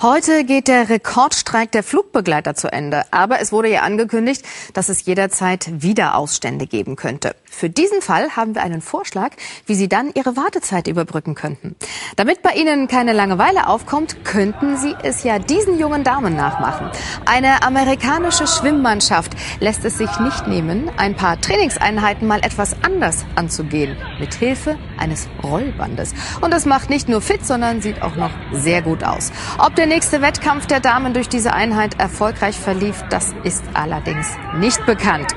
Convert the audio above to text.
Heute geht der Rekordstreik der Flugbegleiter zu Ende. Aber es wurde ja angekündigt, dass es jederzeit wieder Ausstände geben könnte. Für diesen Fall haben wir einen Vorschlag, wie Sie dann Ihre Wartezeit überbrücken könnten. Damit bei Ihnen keine Langeweile aufkommt, könnten Sie es ja diesen jungen Damen nachmachen. Eine amerikanische Schwimmmannschaft lässt es sich nicht nehmen, ein paar Trainingseinheiten mal etwas anders anzugehen. Mit Hilfe eines Rollbandes. Und das macht nicht nur fit, sondern sieht auch noch sehr gut aus. Ob der nächste Wettkampf der Damen durch diese Einheit erfolgreich verlief, das ist allerdings nicht bekannt.